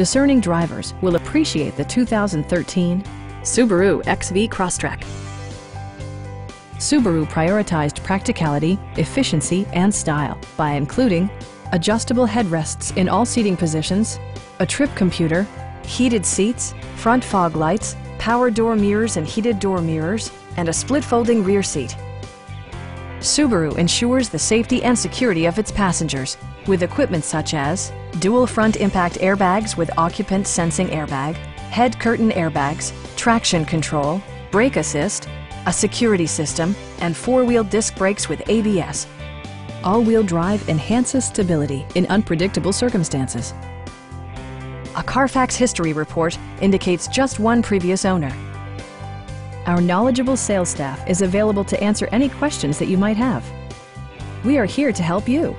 discerning drivers will appreciate the 2013 Subaru XV Crosstrek. Subaru prioritized practicality, efficiency, and style by including adjustable headrests in all seating positions, a trip computer, heated seats, front fog lights, power door mirrors and heated door mirrors, and a split folding rear seat. Subaru ensures the safety and security of its passengers with equipment such as dual front impact airbags with occupant sensing airbag, head curtain airbags, traction control, brake assist, a security system, and four-wheel disc brakes with ABS. All-wheel drive enhances stability in unpredictable circumstances. A Carfax history report indicates just one previous owner. Our knowledgeable sales staff is available to answer any questions that you might have. We are here to help you.